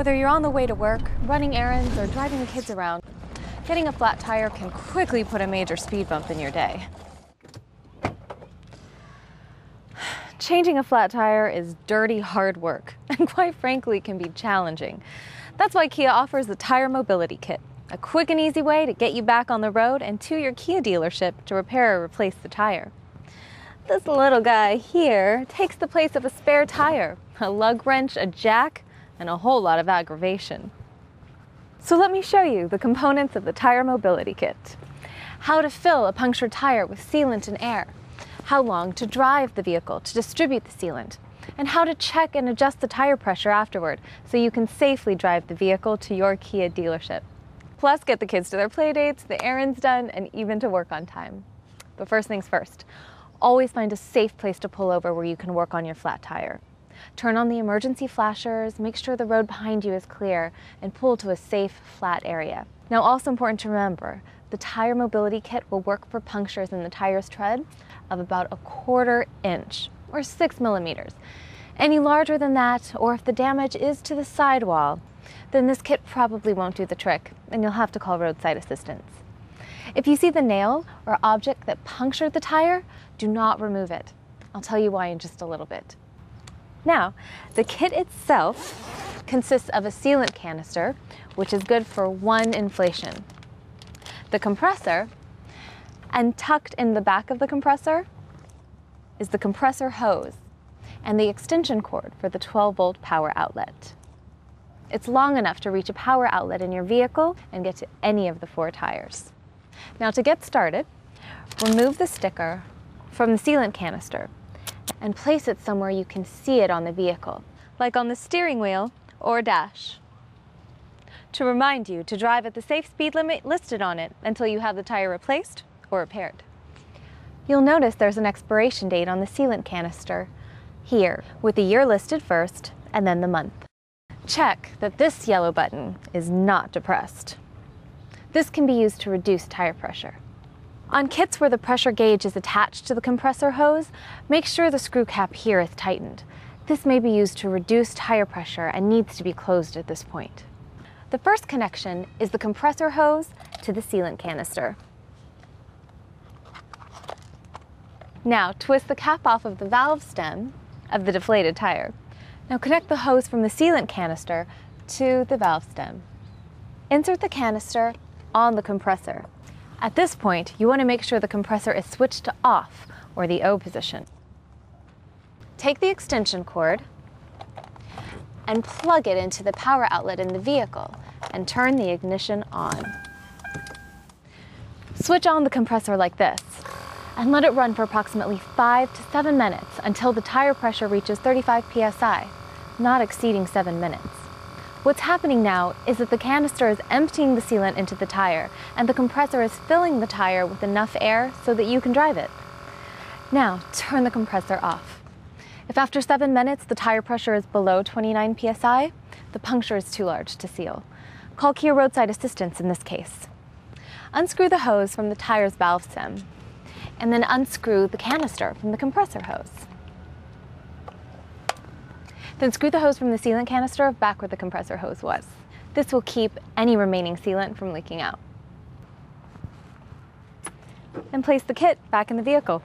Whether you're on the way to work, running errands, or driving the kids around, getting a flat tire can quickly put a major speed bump in your day. Changing a flat tire is dirty, hard work, and quite frankly, can be challenging. That's why Kia offers the Tire Mobility Kit, a quick and easy way to get you back on the road and to your Kia dealership to repair or replace the tire. This little guy here takes the place of a spare tire, a lug wrench, a jack, and a whole lot of aggravation. So let me show you the components of the Tire Mobility Kit. How to fill a punctured tire with sealant and air, how long to drive the vehicle to distribute the sealant, and how to check and adjust the tire pressure afterward so you can safely drive the vehicle to your Kia dealership. Plus, get the kids to their playdates, the errands done, and even to work on time. But first things first, always find a safe place to pull over where you can work on your flat tire. Turn on the emergency flashers, make sure the road behind you is clear, and pull to a safe, flat area. Now, also important to remember, the tire mobility kit will work for punctures in the tire's tread of about a quarter inch or six millimeters. Any larger than that, or if the damage is to the sidewall, then this kit probably won't do the trick and you'll have to call roadside assistance. If you see the nail or object that punctured the tire, do not remove it. I'll tell you why in just a little bit. Now, the kit itself consists of a sealant canister, which is good for one inflation. The compressor, and tucked in the back of the compressor is the compressor hose and the extension cord for the 12 volt power outlet. It's long enough to reach a power outlet in your vehicle and get to any of the four tires. Now to get started, remove the sticker from the sealant canister and place it somewhere you can see it on the vehicle, like on the steering wheel or dash. To remind you to drive at the safe speed limit listed on it until you have the tire replaced or repaired. You'll notice there's an expiration date on the sealant canister here, with the year listed first and then the month. Check that this yellow button is not depressed. This can be used to reduce tire pressure. On kits where the pressure gauge is attached to the compressor hose, make sure the screw cap here is tightened. This may be used to reduce tire pressure and needs to be closed at this point. The first connection is the compressor hose to the sealant canister. Now twist the cap off of the valve stem of the deflated tire. Now connect the hose from the sealant canister to the valve stem. Insert the canister on the compressor. At this point, you want to make sure the compressor is switched to off, or the O position. Take the extension cord and plug it into the power outlet in the vehicle and turn the ignition on. Switch on the compressor like this and let it run for approximately 5 to 7 minutes until the tire pressure reaches 35 psi, not exceeding 7 minutes. What's happening now is that the canister is emptying the sealant into the tire and the compressor is filling the tire with enough air so that you can drive it. Now, turn the compressor off. If after seven minutes the tire pressure is below 29 psi, the puncture is too large to seal. Call Kia roadside assistance in this case. Unscrew the hose from the tire's valve stem and then unscrew the canister from the compressor hose. Then screw the hose from the sealant canister back where the compressor hose was. This will keep any remaining sealant from leaking out. And place the kit back in the vehicle.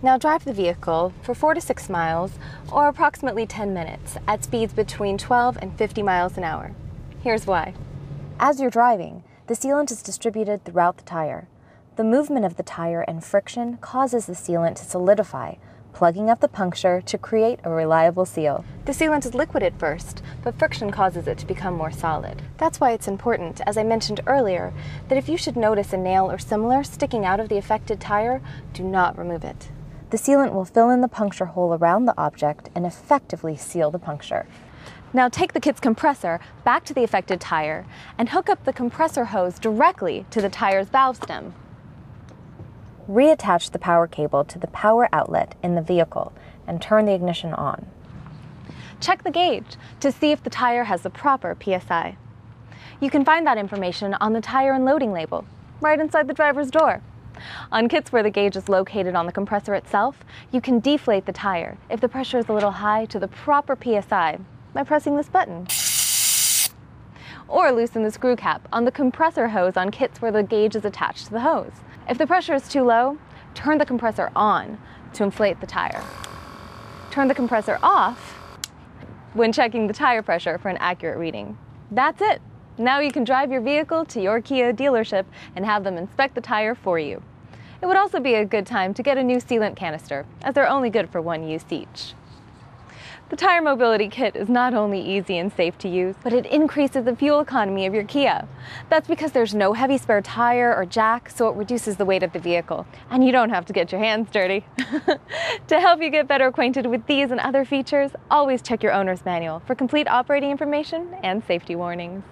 Now drive the vehicle for 4 to 6 miles or approximately 10 minutes at speeds between 12 and 50 miles an hour. Here's why. As you're driving, the sealant is distributed throughout the tire. The movement of the tire and friction causes the sealant to solidify, plugging up the puncture to create a reliable seal. The sealant is liquid at first, but friction causes it to become more solid. That's why it's important, as I mentioned earlier, that if you should notice a nail or similar sticking out of the affected tire, do not remove it. The sealant will fill in the puncture hole around the object and effectively seal the puncture. Now take the kit's compressor back to the affected tire and hook up the compressor hose directly to the tire's valve stem. Reattach the power cable to the power outlet in the vehicle and turn the ignition on. Check the gauge to see if the tire has the proper PSI. You can find that information on the tire and loading label, right inside the driver's door. On kits where the gauge is located on the compressor itself, you can deflate the tire if the pressure is a little high to the proper PSI by pressing this button. Or loosen the screw cap on the compressor hose on kits where the gauge is attached to the hose. If the pressure is too low, turn the compressor on to inflate the tire. Turn the compressor off when checking the tire pressure for an accurate reading. That's it. Now you can drive your vehicle to your Kia dealership and have them inspect the tire for you. It would also be a good time to get a new sealant canister, as they're only good for one use each. The Tire Mobility Kit is not only easy and safe to use, but it increases the fuel economy of your Kia. That's because there's no heavy spare tire or jack, so it reduces the weight of the vehicle. And you don't have to get your hands dirty. to help you get better acquainted with these and other features, always check your owner's manual for complete operating information and safety warnings.